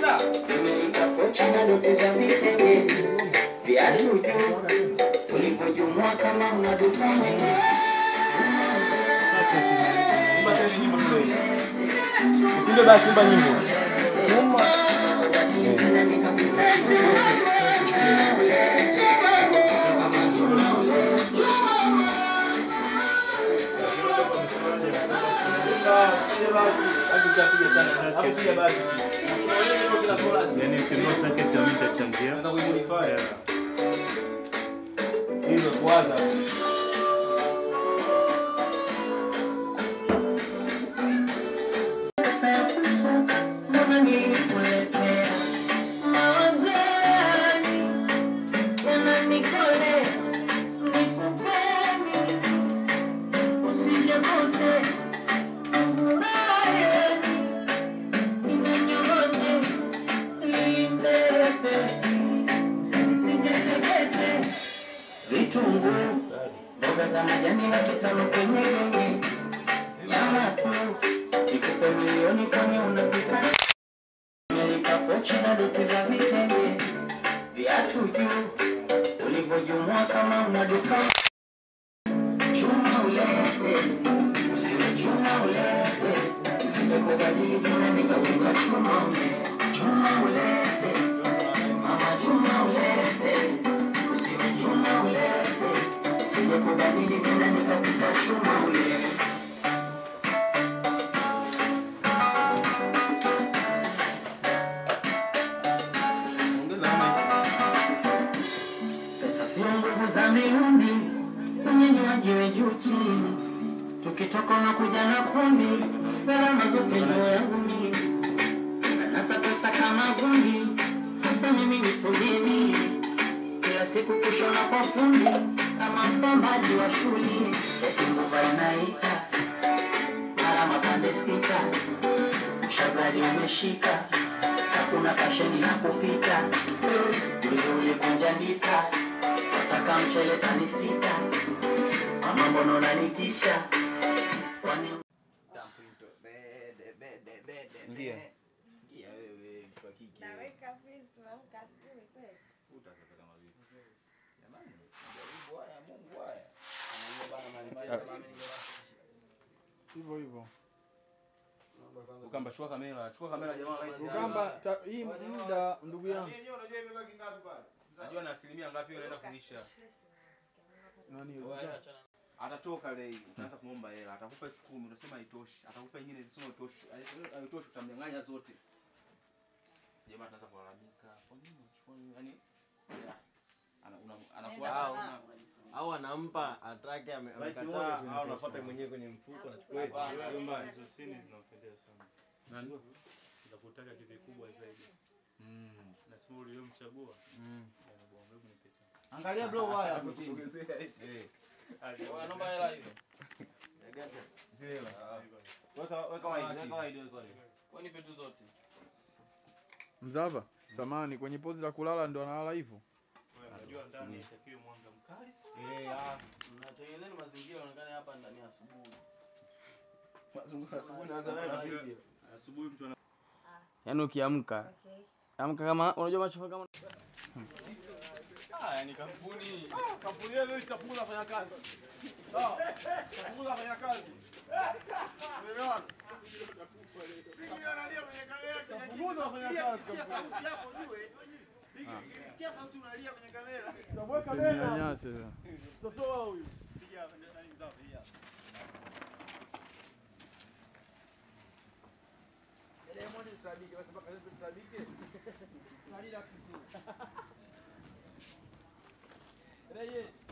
tu Nimelika pochi na dote za vitenge Viatu juu Nyuma. Yaani ukinunua saketi ya mita changia. Hizo kuwaza. Majani na kitano kwenye genge nyama tu ikupe milioni kwani unapika Nilipa pochi na doti za vitenge viatu juu ulivyojumua kama una duka chuma ulete usiwe chuma ulete usikekubadili jina nikakuta chuma ulete sio nguvu za miundi, unyanywaji we juu chini, tukitoka na kuja na kundi, gharama zote juu ya mimi, nanasa pesa kama gundi, sasa mimi nitulie nini? Kila siku kushona kwa fundi, kama mpambaji wa shuli, eti nguva inaita. Mara mapande sita, ushazali umeshika, hakuna fasheni ya kupita, vizuri kunjandika wataka mchele tani sita, mama mbona unanitisha? Kwani Ndio. Naweka freeze tuamka asubuhi kweli. Hivyo hivyo. Ukamba chukua kamera, chukua kamera jamaa right. Ukamba. Hii muda ndugu yangu. Najua na asilimia ngapi unaenda kuisha. Nani? Atatoka leo, utaanza kumomba hela, atakupa elfu kumi, utasema haitoshi, atakupa nyingine sio haitoshi, haitoshi utamnyang'anya zote. Jamaa ataanza kulalamika, kwa nini unachukua nini? Yaani Au- anampa atake ame- amekataa au anafuata mwenyewe kwenye mfuko hiyo hizo sini zinapendeza sana. Nani? Za kutaka kitu kikubwa zaidi. Mm. Na simu uliyomchagua. Mm. Bwana hebu. Angalia bro waya hapo chini. Kusogezea hivi. Eh, Naomba hela hela. Weka weka weka. Kwa nipe tu zote. Mzava, samani kwenye pozi la kulala ndo analala hivyo. Unajua ndani itakiwe mwanga mkali sana. Eh, ah. Mnatengeneza mazingira yaonekane hapa ndani asubuhi. Mazungumzo asubuhi na video. Asubuhi mtu ana Yaani ukiamka, amka kama unajua machofa kama Ah, yani kampuni. Kampuni yenu itapunguza wafanya kazi. Sawa? Itapunguza wafanya kazi. Umeelewana? Itapunguza wafanya kazi kampuni. Você não anhase. Doutor Auil. Pigia, nani mzao, pigia. Ele é mano de trabique, vai trabalhar com trabique. Nani da pitu. Ele é.